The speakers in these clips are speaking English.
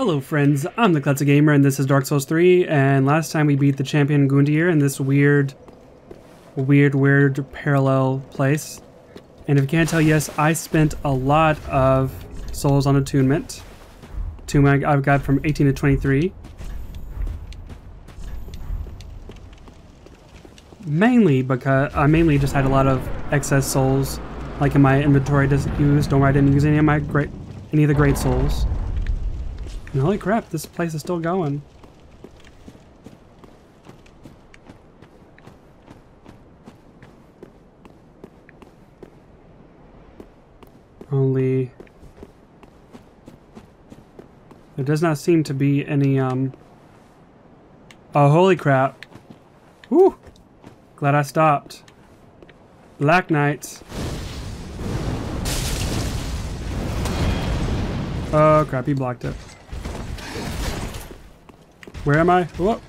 Hello friends, I'm the Clutzy Gamer and this is Dark Souls 3 and last time we beat the champion Gundyr in this weird, weird, weird parallel place. And if you can't tell, yes, I spent a lot of souls on attunement. Attunement I've got from 18 to 23. Mainly because I mainly just had a lot of excess souls like in my inventory to use. Don't worry, I didn't use any of my great any of the great souls. And holy crap, this place is still going. Only... There does not seem to be any, um... Oh, holy crap. Whew! Glad I stopped. Black Knights. Oh crap, he blocked it. Where am I? Whoa.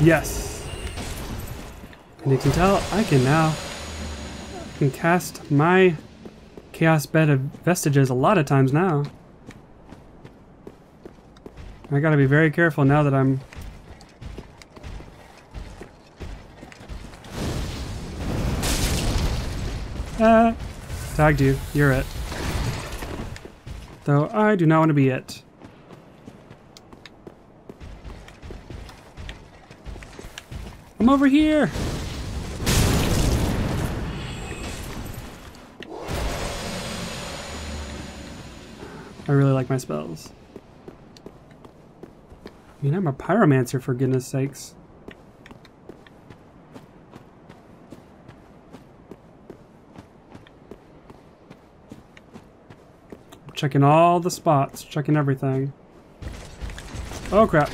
Yes. And you can tell I can now I can cast my Chaos Bed of Vestiges a lot of times now. I gotta be very careful now that I'm Ah, tagged you. You're it. Though I do not want to be it. I'm over here! I really like my spells. I mean, I'm a pyromancer for goodness sakes. Checking all the spots, checking everything. Oh crap.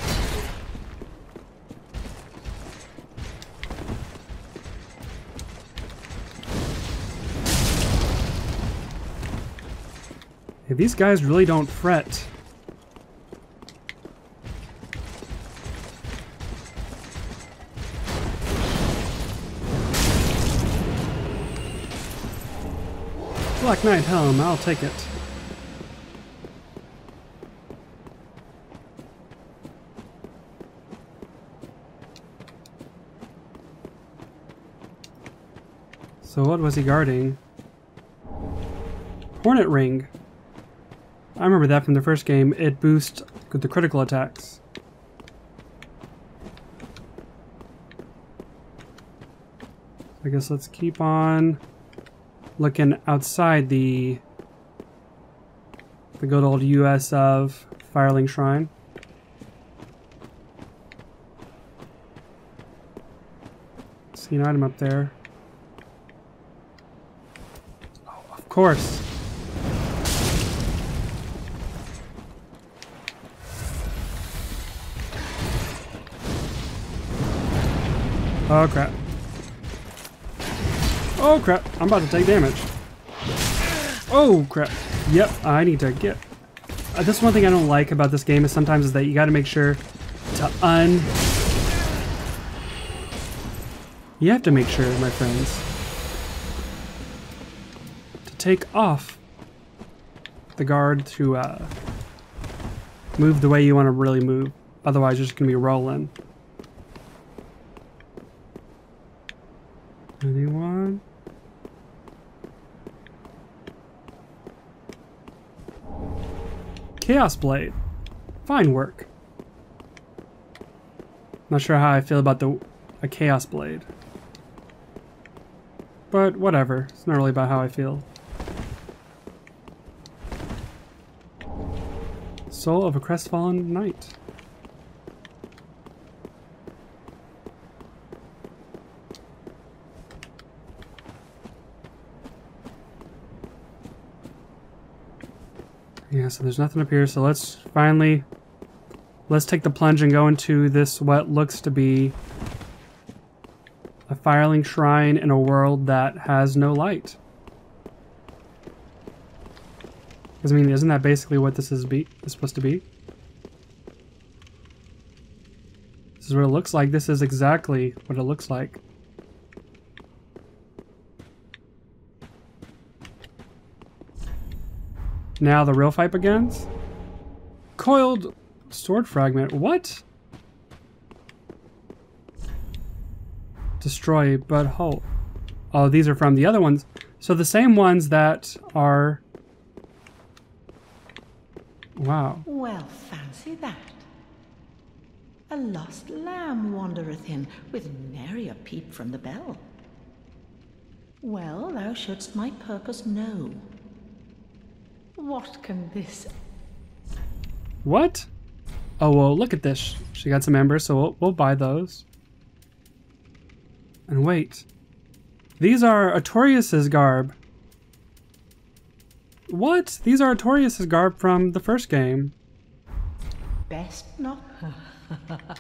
Hey, these guys really don't fret. Black Knight Helm, I'll take it. So what was he guarding? Hornet Ring. I remember that from the first game. It boosts the critical attacks. I guess let's keep on looking outside the the good old US of Firelink Shrine. See an item up there. Course. Oh crap. Oh crap, I'm about to take damage. Oh crap. Yep, I need to get... Uh, this one thing I don't like about this game is sometimes is that you gotta make sure to un... You have to make sure, my friends, take off the guard to uh, move the way you want to really move. Otherwise, you're just going to be rolling. Anyone? Chaos Blade. Fine work. Not sure how I feel about the a Chaos Blade. But whatever. It's not really about how I feel. Soul of a Crestfallen Knight. Yeah, so there's nothing up here, so let's finally... Let's take the plunge and go into this, what looks to be a Firelink Shrine in a world that has no light. Because, I mean, isn't that basically what this is, be is supposed to be? This is what it looks like. This is exactly what it looks like. Now the real fight begins. Coiled sword fragment. What? Destroy, but halt. Oh, these are from the other ones. So the same ones that are... Wow. Well, fancy that. A lost lamb wandereth in, with nary a peep from the bell. Well, thou shouldst my purpose know. What can this... What? Oh, well, look at this. She got some embers, so we'll, we'll buy those. And wait. These are Artorias' garb. What? These are Artorias' garb from the first game. Best not...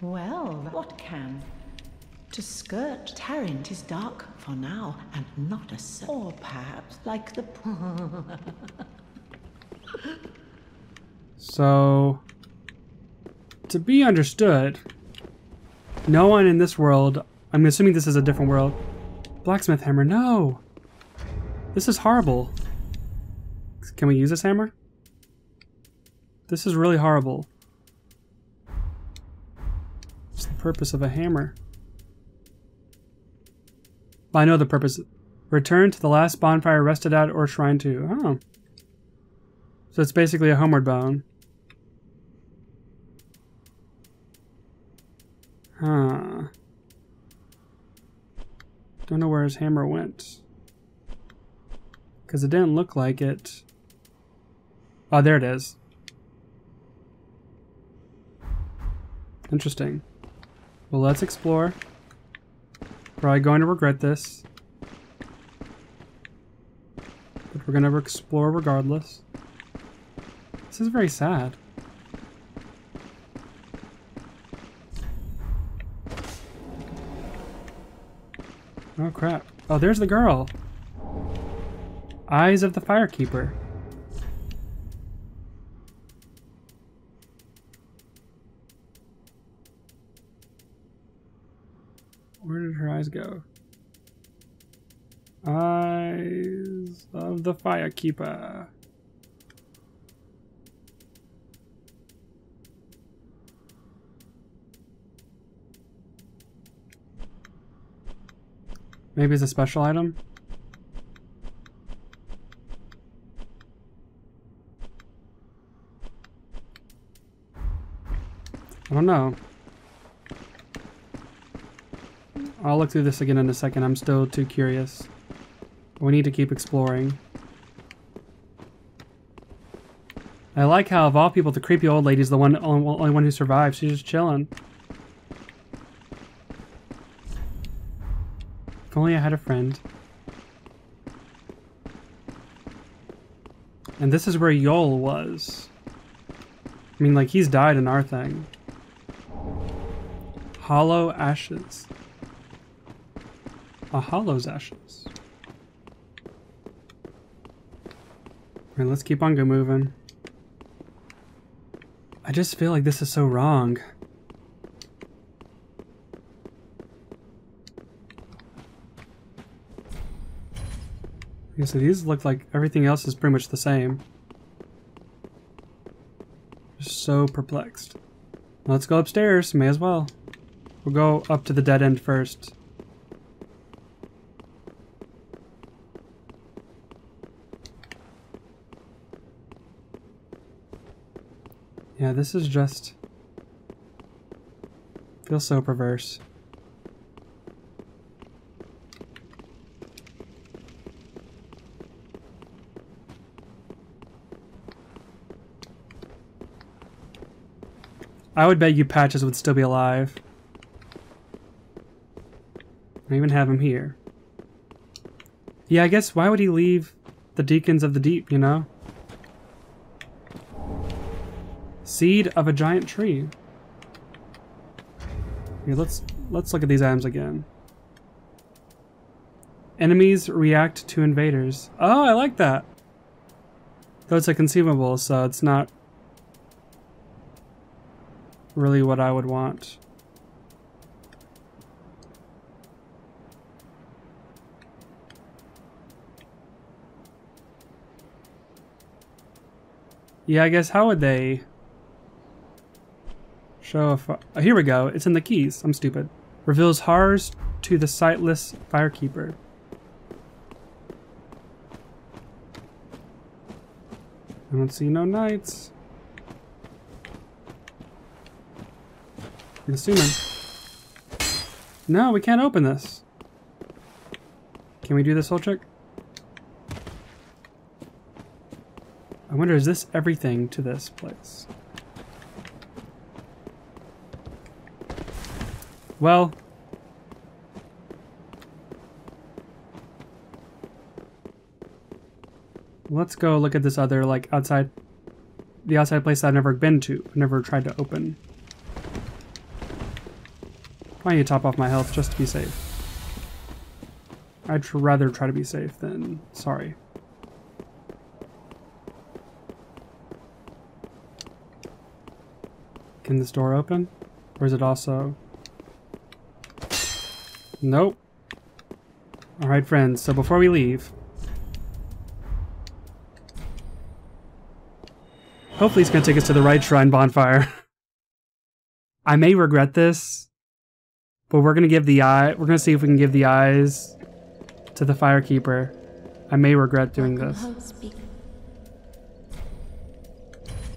well, what can? To skirt Tarrant is dark for now, and not a soul. Or perhaps like the... so... To be understood, no one in this world I'm assuming this is a different world. Blacksmith hammer, no! This is horrible. Can we use this hammer? This is really horrible. What's the purpose of a hammer? Well, I know the purpose. Return to the last bonfire rested at or shrine to. Oh. So it's basically a homeward bone. Huh. Don't know where his hammer went. Because it didn't look like it. Oh, there it is. Interesting. Well, let's explore. Probably going to regret this. But we're going to explore regardless. This is very sad. Oh crap. Oh, there's the girl. Eyes of the Firekeeper. Where did her eyes go? Eyes of the Firekeeper. Maybe it's a special item? Oh, I don't know. I'll look through this again in a second. I'm still too curious. We need to keep exploring. I like how, of all people, the creepy old lady's the one only one who survived. She's just chilling. If only I had a friend. And this is where Yoel was. I mean, like, he's died in our thing. Hollow ashes. A hollow's ashes. Alright, let's keep on go moving. I just feel like this is so wrong. Okay, so these look like everything else is pretty much the same. Just so perplexed. Let's go upstairs, may as well. We'll go up to the dead end first. Yeah, this is just... feels so perverse. I would bet you Patches would still be alive. I even have him here. Yeah, I guess why would he leave the Deacons of the Deep, you know? Seed of a giant tree. Here, let's let's look at these items again. Enemies react to invaders. Oh, I like that. Though it's a consumable, so it's not really what I would want. Yeah, I guess how would they show a fi- oh, here we go. It's in the keys. I'm stupid. Reveals horrors to the sightless firekeeper. I don't see no knights. I'm assuming. No, we can't open this. Can we do this whole trick? I wonder, is this everything to this place? Well. Let's go look at this other, like, outside... The outside place I've never been to. Never tried to open. I need to top off my health just to be safe. I'd rather try to be safe than sorry. Can this door open? Or is it also... Nope. Alright friends, so before we leave... Hopefully it's going to take us to the right shrine bonfire. I may regret this, but we're going to give the eye... We're going to see if we can give the eyes to the firekeeper. I may regret doing this.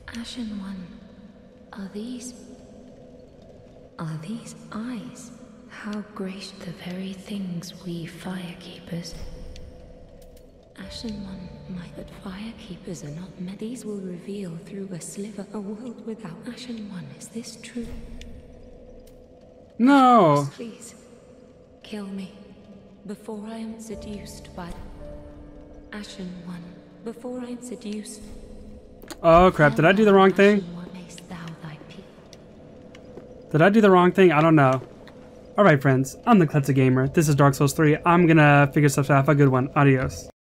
Ashen One, are these... Are these eyes? How great the very things we firekeepers... Ashen One, my but firekeepers are not met. These will reveal through a sliver a world without Ashen One. Is this true? No! Please, kill me before I am seduced by Ashen One. Before I am seduced. Oh crap, did I do the wrong thing? Did I do the wrong thing? I don't know. Alright friends, I'm the Clutzy Gamer. This is Dark Souls 3. I'm gonna figure stuff out. Have a good one. Adios.